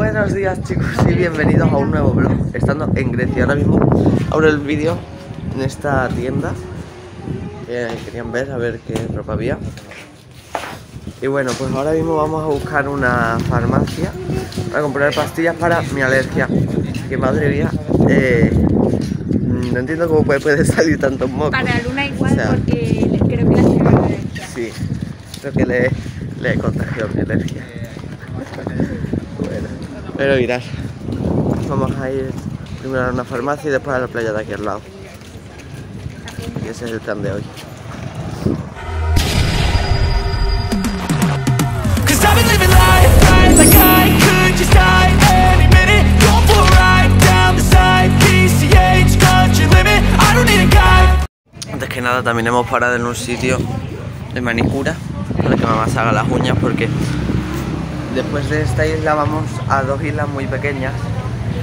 Buenos días chicos y bienvenidos a un nuevo vlog. Estando en Grecia ahora mismo Abro el vídeo en esta tienda. Que querían ver a ver qué ropa había. Y bueno pues ahora mismo vamos a buscar una farmacia Para comprar pastillas para mi alergia. Que madre mía eh, No entiendo cómo puede, salir tanto moco. Para Luna igual porque creo que la alergia. Sí, creo que le, contagiado mi alergia pero mirad, vamos a ir primero a una farmacia y después a la playa de aquí al lado. Y ese es el plan de hoy. Antes que nada también hemos parado en un sitio de manicura para que mamá se haga las uñas porque Después de esta isla vamos a dos islas muy pequeñas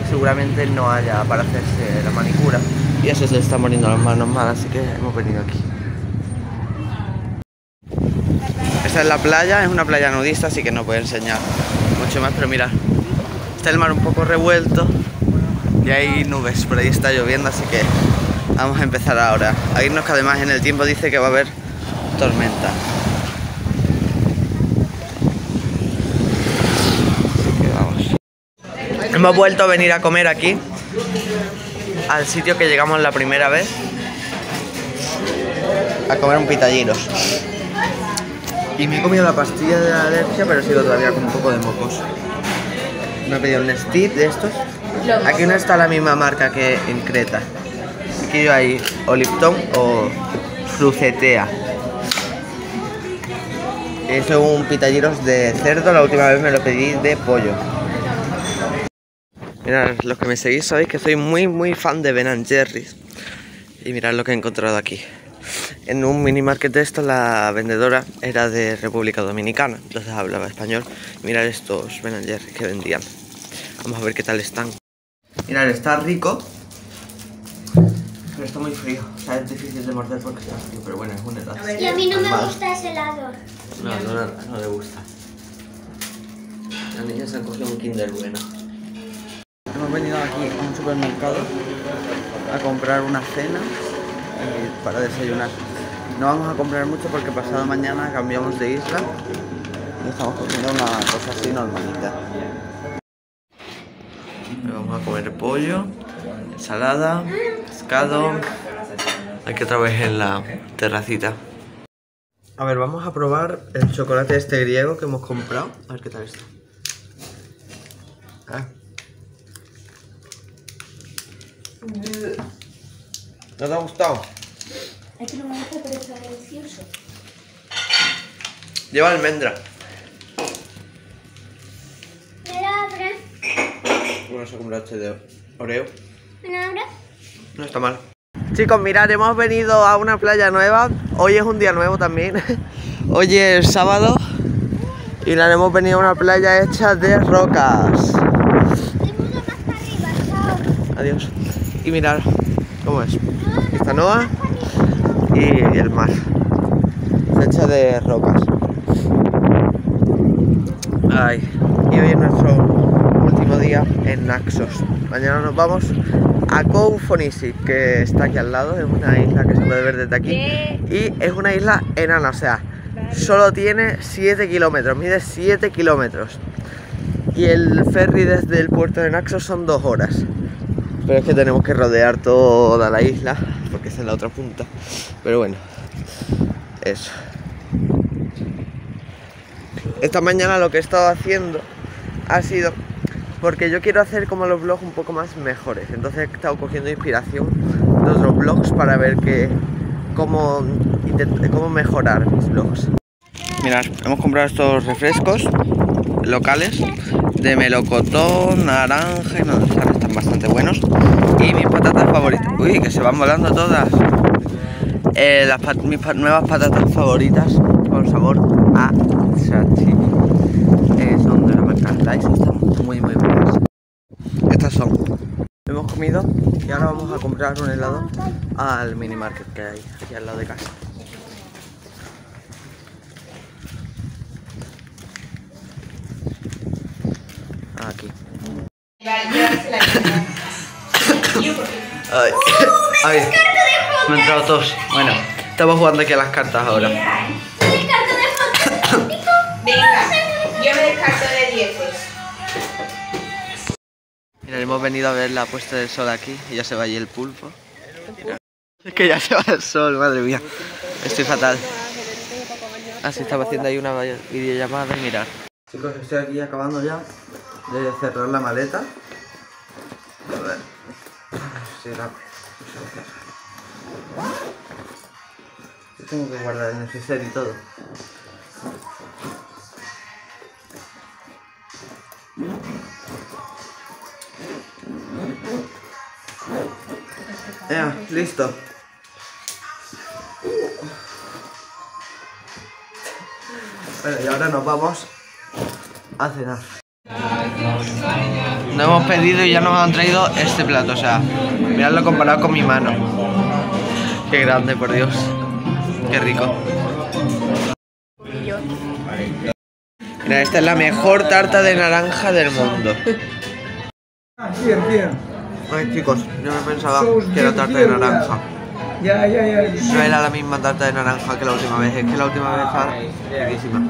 que seguramente no haya para hacerse la manicura y eso se le están poniendo las manos mal, así que hemos venido aquí. Esta es la playa, es una playa nudista, así que no puedo enseñar mucho más, pero mira, está el mar un poco revuelto y hay nubes, por ahí está lloviendo, así que vamos a empezar ahora a irnos que además en el tiempo dice que va a haber tormenta. Hemos vuelto a venir a comer aquí, al sitio que llegamos la primera vez, a comer un pitalliros. Y me he comido la pastilla de la alergia, pero sigo todavía con un poco de mocos. Me he pedido un stick de estos. Aquí no está la misma marca que en Creta. Aquí hay Olipton o Frucetea. Es un pitalliros de cerdo, la última vez me lo pedí de pollo. Mirad, los que me seguís sabéis que soy muy muy fan de Ben Jerry's. Y mirad lo que he encontrado aquí. En un mini market de esto la vendedora era de República Dominicana, entonces hablaba español. Mirad estos Ben Jerry's que vendían. Vamos a ver qué tal están. Mirad, está rico. Pero está muy frío. O sea, es difícil de morder porque está frío, pero bueno, es un helado. Y a mí no me gusta ese helado. No, no, no, le gusta. Las niñas se han cogido un Kinder bueno hemos venido aquí a un supermercado a comprar una cena para desayunar. No vamos a comprar mucho porque pasado mañana cambiamos de isla y estamos comiendo una cosa así normalita. Vamos a comer pollo, ensalada, pescado. Aquí otra vez en la terracita. A ver, vamos a probar el chocolate este griego que hemos comprado. A ver qué tal está. Ah. ¿No te ha gustado? Es que no me gusta, pero está delicioso. Lleva almendra. ¿Me la abre? Bueno, se compra este de Oreo. ¿Me la abre? No está mal. Chicos, mirad, hemos venido a una playa nueva. Hoy es un día nuevo también. Hoy es sábado. Y la hemos venido a una playa hecha de rocas. Adiós. Y mirar cómo es. Esta noa y el mar. Hecha de rocas. Ay. Y hoy es nuestro último día en Naxos. Mañana nos vamos a Koufonisi, que está aquí al lado, es una isla que se puede ver desde aquí. Y es una isla enana, o sea, solo tiene 7 kilómetros, mide 7 kilómetros. Y el ferry desde el puerto de Naxos son 2 horas. Pero es que tenemos que rodear toda la isla, porque es en la otra punta. Pero bueno, eso. Esta mañana lo que he estado haciendo ha sido porque yo quiero hacer como los vlogs un poco más mejores. Entonces he estado cogiendo inspiración de otros vlogs para ver que, cómo, cómo mejorar mis vlogs. Mirad, hemos comprado estos refrescos locales de melocotón, naranja y no, están bastante buenos. Y mis patatas favoritas, uy, que se van volando todas. Eh, las mis nuevas patatas favoritas con sabor a chachi. Eh, son de la marca Slice, están muy muy buenas. Estas son. Hemos comido y ahora vamos a comprar un helado al mini market que hay aquí al lado de casa. Ay, me ha entrado tos. Bueno, estamos jugando aquí a las cartas ahora. Venga, yo me descarto de 10. Mira, hemos venido a ver la puesta del sol aquí y ya se va allí el pulpo. Es que ya se va el sol, madre mía. Estoy fatal. Así estaba haciendo ahí una videollamada y mirar. Chicos, estoy aquí acabando ya de cerrar la maleta. A ver. Si la... Yo tengo que guardar el necesario y todo. Ya, listo. Bueno, y ahora nos vamos a cenar. Nos hemos pedido y ya nos han traído este plato, o sea, miradlo comparado con mi mano. Qué grande, por Dios. Qué rico. Mira, esta es la mejor tarta de naranja del mundo. Ay, chicos, yo me pensaba que era tarta de naranja. No era la misma tarta de naranja que la última vez, es que la última vez estaba riquísima.